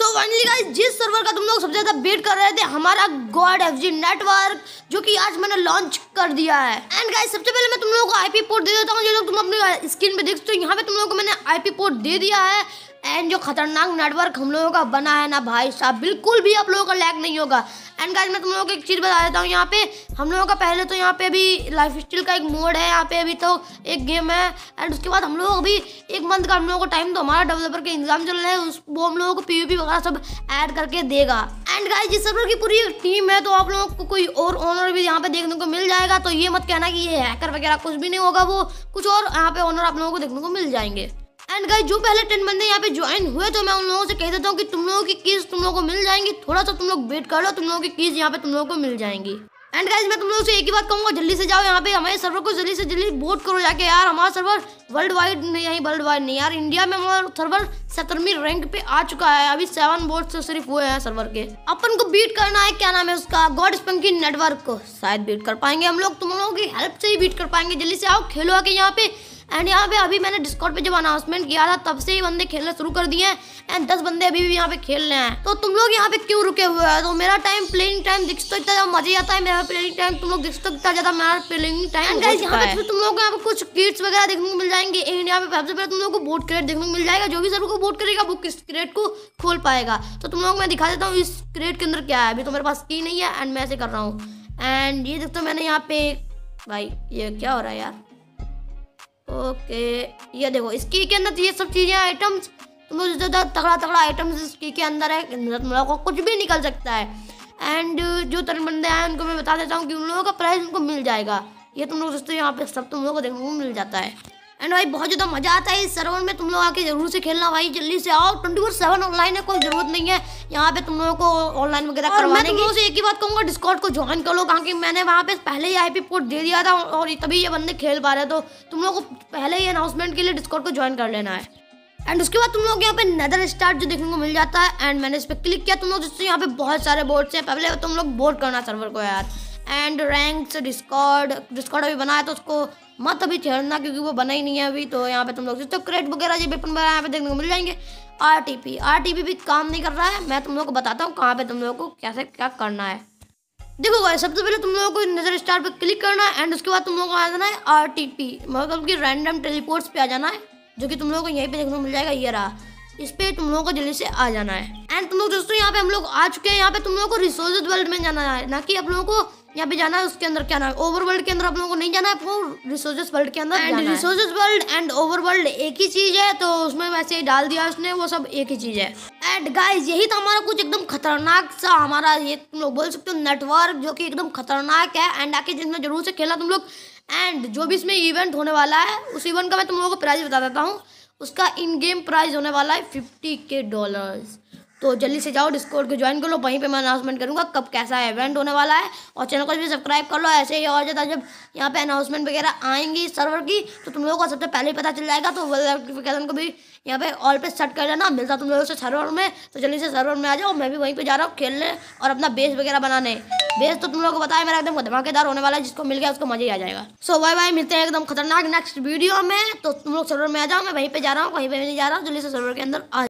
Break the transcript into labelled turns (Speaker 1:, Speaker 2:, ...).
Speaker 1: सो finally guys जिस server का तुम लोग सबसे ज़्यादा वेट कर रहे थे, हमारा गॉड एफजी नेटवर्क जो कि आज मैंने लॉन्च कर दिया है। एंड गाइस सबसे पहले मैं तुम लोगों को आईपी पोर्ट दे देता हूँ। जो लोग तुम अपनी स्क्रीन पे देख सकते हो। यहाँ पे तुम लोगों को मैंने आईपी पोर्ट दे दिया है। एंड जो खतरनाक नेटवर्क हम लोगों का बना है ना भाई साहब, बिल्कुल भी आप लोगों का लैग नहीं होगा। एंड गाइस मैं तुम लोगों को एक चीज़ बता देता हूँ, यहाँ पे हम लोगों का पहले तो यहाँ पे अभी लाइफ स्टाइल का एक मोड है, यहाँ पे अभी तो एक गेम है। एंड उसके बाद हम लोग अभी एक मंथ का हम लोगों को टाइम तो हमारा डेवलपर के इंतज़ाम चल रहे हैं, उस वो हम लोगों को पीवीपी वगैरह सब ऐड करके देगा। एंड गाइस जिस सर्वर की पूरी टीम है तो आप लोगों को कोई और ऑनर भी यहाँ पे देखने को मिल जाएगा। तो ये मत कहना कि ये हैकर वगैरह कुछ भी नहीं होगा, वो कुछ और यहाँ पे ऑनर आप लोगों को देखने को मिल जाएँगे। एंड गाइस जो पहले टेन बंदे यहाँ पे ज्वाइन हुए तो मैं उन लोगों से कह देता हूँ कि तुम लोगों की कीज तुम लोगों को मिल जाएँगी। थोड़ा सा तुम लोग वेट कर लो, तुम लोगों की कीज यहाँ पे तुम लोगों को मिल जाएँगी। एंड गाइस मैं तुम लोगों से एक ही बात कहूँगा, जल्दी से जाओ यहाँ पे, हमारे सर्वर को जल्दी से जल्दी वोट करो जाके। यार, हमारा सर्वर वर्ल्ड वाइड नहीं, यही वर्ल्ड वाइड नहीं यार इंडिया में हमारा सर्वर सत्रहवीं रैंक पे आ चुका है। अभी सेवन वोट से सिर्फ़ हुए हैं सर्वर के। अपन को बीट करना है, क्या नाम है उसका? गॉड स्पंकी नेटवर्क को। शायद बीट कर पाएँगे हम लोग, तुम लोगों की हेल्प से ही बीट कर पाएँगे। जल्दी से आओ, खेलो आके यहाँ पे। एंड यहाँ पे अभी मैंने डिस्कॉर्ड पे जब अनाउंसमेंट किया था तब से ही बंदे खेलना शुरू कर दिए हैं। एंड दस बंदे अभी भी यहाँ पे खेल रहे हैं। तो तुम लोग यहाँ पे क्यों रुके हुए हैं? तो मेरा टाइम प्लेइंग टाइम दिख तो इतना मज़ा आता है मेरा प्लेइंग टाइम तुम लोग दिख तो इतना ज़्यादा मेरा प्लेइंग टाइम यहाँ पे तुम लोग यहाँ पे कुछ किट्स वगैरह देखने को मिल जाएँगे। एंड यहाँ पे सबसे पहले तुम लोग को बोट क्रेट देखने को मिल जाएगा। जो भी सर को बोट करेगा वो किस क्रेट को खोल पाएगा। तो तुम लोग मैं दिखा देता हूँ इस क्रेट के अंदर क्या है। अभी तो मेरे पास की नहीं है एंड मैं ऐसे कर रहा हूँ। एंड ये देखते मैंने यहाँ पे भाई ये क्या हो रहा है यार? ओके, ये देखो, इसकी के अंदर ये सब चीज़ें आइटम्स तुम लोग ज़्यादा तगड़ा तगड़ा आइटम्स इसकी के अंदर है मतलब को कुछ भी निकल सकता है। एंड जो तरह बंदे हैं, उनको मैं बता देता हूँ कि उन लोगों का प्राइस उनको मिल जाएगा। ये तुम लोग सोचते हो यहाँ पे सब तुम लोगों को देखने को मिल जाता है। एंड भाई बहुत ज़्यादा मज़ा आता है इस सर्वर में। तुम लोग आके ज़रूर से खेलना भाई जल्दी से आओ। ट्वेंटी फोर सेवन ऑनलाइन है कोई ज़रूरत नहीं है। यहाँ पे तुम लोगों को ऑनलाइन वगैरह करवाने की से एक ही बात कहूँगा डिस्कॉर्ड को ज्वाइन कर लो कहाँ कि मैंने वहाँ पे पहले ही आईपी पोर्ट दे दिया था और तभी ये बंदे खेल पा रहे तो तुम लोग को पहले ही अनाउंसमेंट के लिए डिस्कॉर्ड को ज्वाइन कर लेना है। एंड उसके बाद तुम लोग यहाँ पे नदर स्टार्ट जो देखने को मिल जाता है। एंड मैंने इस पर क्लिक किया तुम लोग जिससे यहाँ पे बहुत सारे बोर्ड्स हैं। पहले तुम लोग बोर्ड करना सर्वर को यार। एंड रैंक्स डिस्कॉर्ड डिस्कॉर्ड अभी बनाया तो उसको मत अभी छेड़ना, क्योंकि वो बना ही नहीं है अभी तो यहाँ पे तुम लोग तो क्रेट वगैरह जो वेपन वगैरह यहाँ पे देखने को मिल जाएँगे। R T P R T P भी काम नहीं कर रहा है। मैं तुम लोग को बताता हूँ कहाँ पे तुम लोगों को कैसे क्या करना है। देखो भाई सबसे पहले तुम लोगों को नज़र स्टार पे क्लिक करना है एंड उसके बाद तुम लोगों को आ जाना है आर टी पी मतलब कि रैंडम टेलीपोर्ट्स पे आ जाना है, जो कि तुम लोगों को यहीं पे देखने को मिल जाएगा, ये रहा। इस पे तुम लोगों को जल्दी से आ जाना है। एंड तुम लोग दोस्तों, यहाँ पे हम लोग आ चुके हैं, यहाँ पे तुम लोगों को रिसोर्स में जाना है, ना कि आप लोगों को यहाँ पे जाना है उसके अंदर क्या नाम है? ओवर वर्ल्ड के अंदर आप लोगों को नहीं जाना है आपको रिसोर्सेज वर्ल्ड के अंदर and resources world and over world एक ही चीज़ है तो उसमें वैसे ही डाल दिया उसने वो सब एक ही चीज़ है। एंड गाइस यही तो हमारा कुछ एकदम खतरनाक सा हमारा ये तुम लोग बोल सकते हो नेटवर्क जो कि एकदम खतरनाक है एंड आके जिसमें ज़रूर से खेला तुम लोग। एंड जो भी इसमें इवेंट होने वाला है उस इवेंट का मैं तुम लोगों को प्राइस बता देता हूँ। उसका इन गेम प्राइस होने वाला है फिफ्टी के डॉलर्स तो जल्दी से जाओ डिस्कोड को ज्वाइन कर लो, वहीं पे मैं अनाउंसमेंट करूँगा कब कैसा इवेंट होने वाला है। और चैनल को भी सब्सक्राइब कर लो, ऐसे ही और ज़्यादा जब यहाँ पे अनाउंसमेंट वगैरह आएँगी सर्वर की तो तुम लोगों को सबसे पहले ही पता चल जाएगा तो नोटिफिकेशन को भी यहाँ पे ऑल पे सेट कर लेना, मिलता तुम लोगों से सर्वर में तो जल्दी से सर्वर में आ जाओ, मैं भी वहीं पर जा रहा हूँ खेलने और अपना बेस वगैरह बनाने। बेस तो तुम लोग को बताया मेरा एकदम धमाकेदार होने वाला है, जिसको मिल गया उसको मज़ा ही आ जाएगा। सो बाय बाय मिलते हैं एकदम खतरनाक नेक्स्ट वीडियो में तो तुम लोग सर्वर में आ जाओ, मैं वहीं पे जा रहा हूँ वहीं पे नहीं जा रहा हूँ, जल्दी से सर्वर के अंदर आ